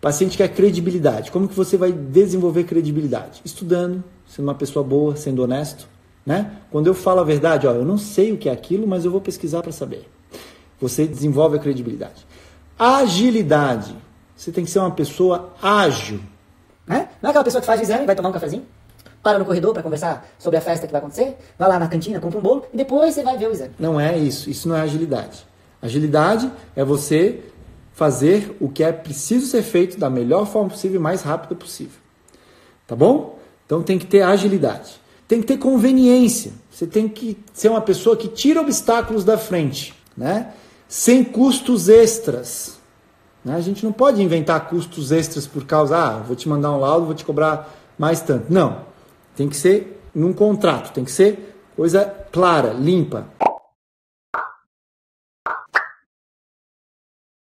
O paciente quer credibilidade. Como que você vai desenvolver credibilidade? Estudando, sendo uma pessoa boa, sendo honesto. Né? Quando eu falo a verdade, ó, eu não sei o que é aquilo, mas eu vou pesquisar para saber. Você desenvolve a credibilidade. Agilidade. Você tem que ser uma pessoa ágil. Né? Não é aquela pessoa que faz o exame, vai tomar um cafezinho, para no corredor para conversar sobre a festa que vai acontecer, vai lá na cantina, compra um bolo e depois você vai ver o exame. Não é isso. Isso não é agilidade. Agilidade é você fazer o que é preciso ser feito da melhor forma possível e mais rápido possível. Tá bom? Então tem que ter agilidade. Tem que ter conveniência. Você tem que ser uma pessoa que tira obstáculos da frente, né? Sem custos extras. Né? A gente não pode inventar custos extras por causa, ah, vou te mandar um laudo, vou te cobrar mais tanto. Não. Tem que ser num contrato, tem que ser coisa clara, limpa.